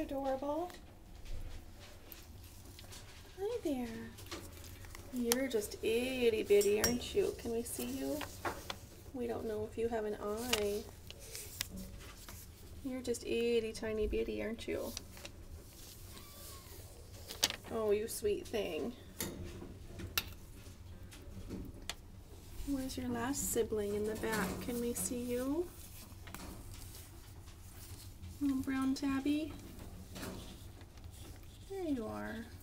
adorable? Hi there. You're just itty bitty, aren't you? Can we see you? We don't know if you have an eye. You're just itty tiny bitty, aren't you? Oh, you sweet thing. Where's your last sibling in the back? Can we see you? Little brown tabby. There you are.